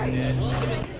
Right.